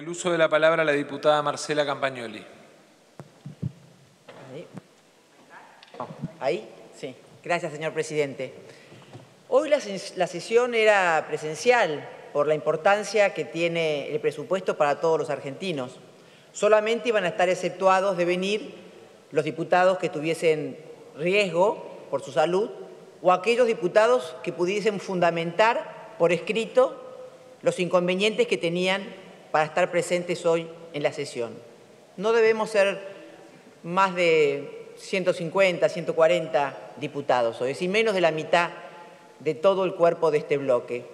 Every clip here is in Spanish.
el uso de la palabra la diputada Marcela Campagnoli. Ahí. Sí. Gracias, señor presidente. Hoy la, la sesión era presencial por la importancia que tiene el presupuesto para todos los argentinos. Solamente iban a estar exceptuados de venir los diputados que tuviesen riesgo por su salud o aquellos diputados que pudiesen fundamentar por escrito los inconvenientes que tenían para estar presentes hoy en la sesión. No debemos ser más de 150, 140 diputados hoy, decir, menos de la mitad de todo el cuerpo de este bloque.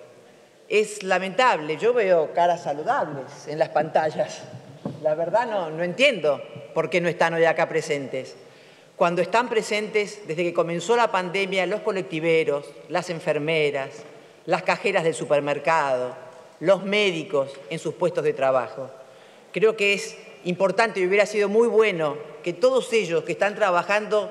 Es lamentable, yo veo caras saludables en las pantallas. La verdad no, no entiendo por qué no están hoy acá presentes. Cuando están presentes, desde que comenzó la pandemia, los colectiveros, las enfermeras, las cajeras del supermercado, los médicos en sus puestos de trabajo. Creo que es importante y hubiera sido muy bueno que todos ellos que están trabajando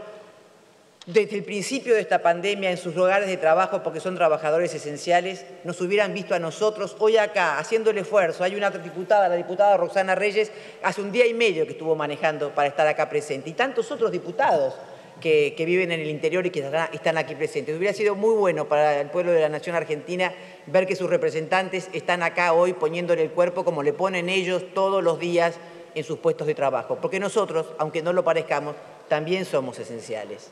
desde el principio de esta pandemia en sus lugares de trabajo, porque son trabajadores esenciales, nos hubieran visto a nosotros hoy acá haciendo el esfuerzo. Hay una diputada, la diputada Roxana Reyes, hace un día y medio que estuvo manejando para estar acá presente, y tantos otros diputados que, viven en el interior y que están aquí presentes. Hubiera sido muy bueno para el pueblo de la nación argentina ver que sus representantes están acá hoy poniéndole el cuerpo como le ponen ellos todos los días en sus puestos de trabajo, porque nosotros, aunque no lo parezcamos, también somos esenciales.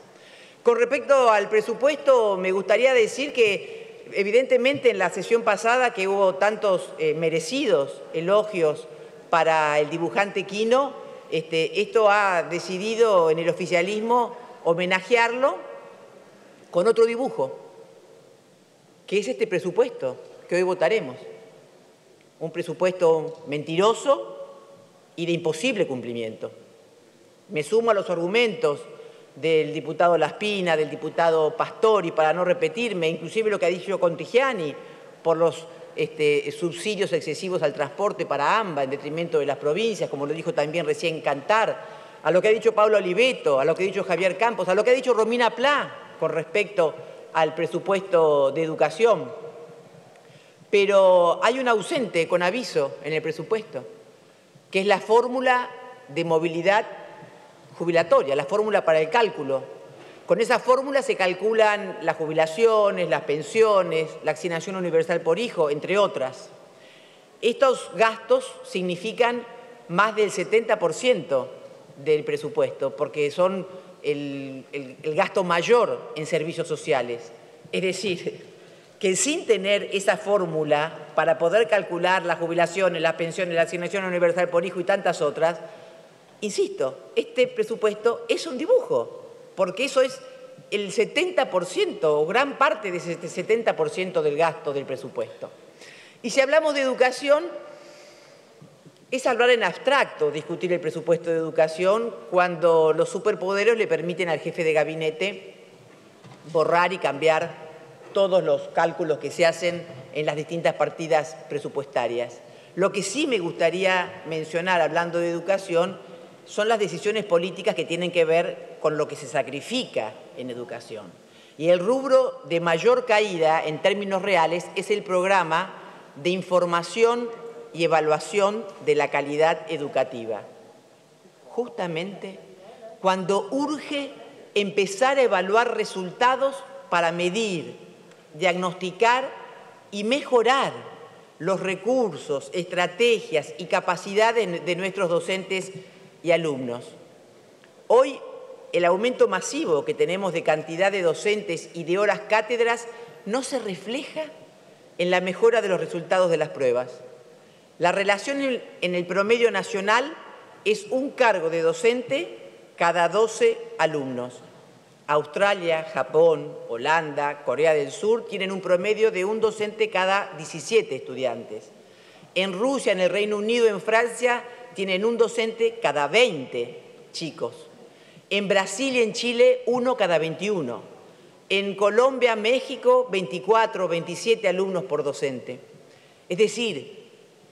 Con respecto al presupuesto, me gustaría decir que evidentemente en la sesión pasada que hubo tantos eh, merecidos elogios para el dibujante Quino, este, esto ha decidido en el oficialismo homenajearlo con otro dibujo, que es este presupuesto que hoy votaremos. Un presupuesto mentiroso y de imposible cumplimiento. Me sumo a los argumentos del diputado Laspina, del diputado Pastori, para no repetirme, inclusive lo que ha dicho Contigiani, por los este, subsidios excesivos al transporte para AMBA en detrimento de las provincias, como lo dijo también recién Cantar, a lo que ha dicho Pablo Oliveto, a lo que ha dicho Javier Campos, a lo que ha dicho Romina Pla con respecto al presupuesto de educación. Pero hay un ausente con aviso en el presupuesto, que es la fórmula de movilidad jubilatoria, la fórmula para el cálculo. Con esa fórmula se calculan las jubilaciones, las pensiones, la asignación universal por hijo, entre otras. Estos gastos significan más del 70% del presupuesto, porque son el, el, gasto mayor en servicios sociales. Es decir, que sin tener esa fórmula para poder calcular las jubilaciones, las pensiones, la asignación universal por hijo y tantas otras, Insisto, este presupuesto es un dibujo, porque eso es el 70% o gran parte de ese 70% del gasto del presupuesto. Y si hablamos de educación, es hablar en abstracto, discutir el presupuesto de educación cuando los superpoderes le permiten al jefe de gabinete borrar y cambiar todos los cálculos que se hacen en las distintas partidas presupuestarias. Lo que sí me gustaría mencionar hablando de educación son las decisiones políticas que tienen que ver con lo que se sacrifica en educación. Y el rubro de mayor caída en términos reales es el programa de información y evaluación de la calidad educativa. Justamente cuando urge empezar a evaluar resultados para medir, diagnosticar y mejorar los recursos, estrategias y capacidades de nuestros docentes y alumnos. Hoy el aumento masivo que tenemos de cantidad de docentes y de horas cátedras no se refleja en la mejora de los resultados de las pruebas. La relación en el promedio nacional es un cargo de docente cada 12 alumnos. Australia, Japón, Holanda, Corea del Sur tienen un promedio de un docente cada 17 estudiantes. En Rusia, en el Reino Unido, en Francia tienen un docente cada 20 chicos. En Brasil y en Chile, uno cada 21. En Colombia, México, 24 o 27 alumnos por docente. Es decir,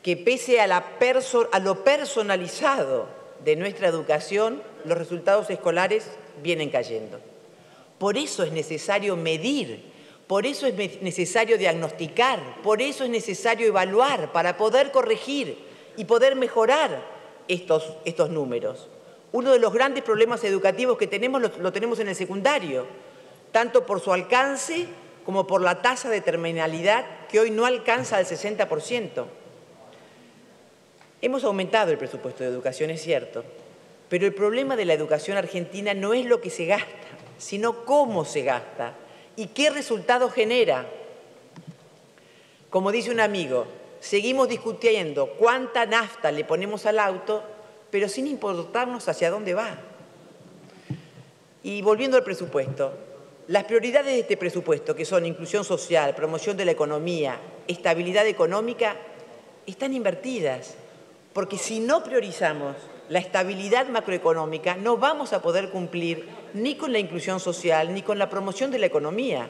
que pese a, a lo personalizado de nuestra educación, los resultados escolares vienen cayendo. Por eso es necesario medir, por eso es necesario diagnosticar, por eso es necesario evaluar para poder corregir y poder mejorar estos, estos números. Uno de los grandes problemas educativos que tenemos lo, lo tenemos en el secundario, tanto por su alcance como por la tasa de terminalidad que hoy no alcanza el 60%. Hemos aumentado el presupuesto de educación, es cierto, pero el problema de la educación argentina no es lo que se gasta, sino cómo se gasta y qué resultado genera. Como dice un amigo, seguimos discutiendo cuánta nafta le ponemos al auto, pero sin importarnos hacia dónde va. Y volviendo al presupuesto, las prioridades de este presupuesto, que son inclusión social, promoción de la economía, estabilidad económica, están invertidas, porque si no priorizamos la estabilidad macroeconómica, no vamos a poder cumplir ni con la inclusión social ni con la promoción de la economía.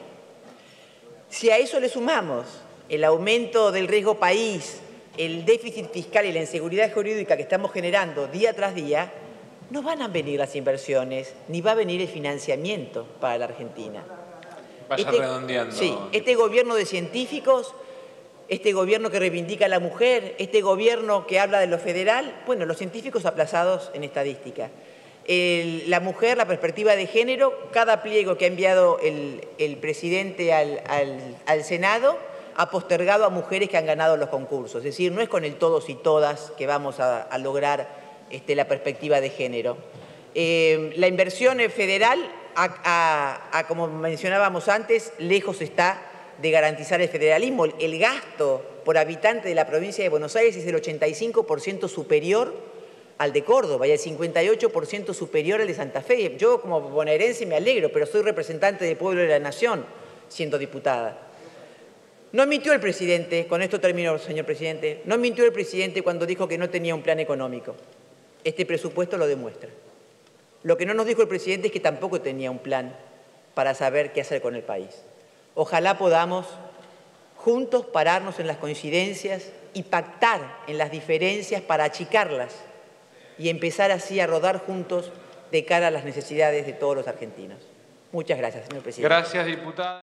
Si a eso le sumamos el aumento del riesgo país, el déficit fiscal y la inseguridad jurídica que estamos generando día tras día, no van a venir las inversiones, ni va a venir el financiamiento para la Argentina. Vaya este, redondeando. Sí, este gobierno de científicos, este gobierno que reivindica a la mujer, este gobierno que habla de lo federal, bueno, los científicos aplazados en estadística. La mujer, la perspectiva de género, cada pliego que ha enviado el, presidente al, Senado, ha postergado a mujeres que han ganado los concursos. Es decir, no es con el todos y todas que vamos a, lograr este, la perspectiva de género. Eh, la inversión federal, a, como mencionábamos antes, lejos está de garantizar el federalismo. El gasto por habitante de la provincia de Buenos Aires es el 85% superior al de Córdoba y el 58% superior al de Santa Fe. Yo como bonaerense me alegro, pero soy representante del pueblo de la nación siendo diputada. No mintió el presidente, con esto termino, señor presidente, no mintió el presidente cuando dijo que no tenía un plan económico. Este presupuesto lo demuestra. Lo que no nos dijo el presidente es que tampoco tenía un plan para saber qué hacer con el país. Ojalá podamos juntos pararnos en las coincidencias y pactar en las diferencias para achicarlas y empezar así a rodar juntos de cara a las necesidades de todos los argentinos. Muchas gracias, señor presidente. Gracias, diputada.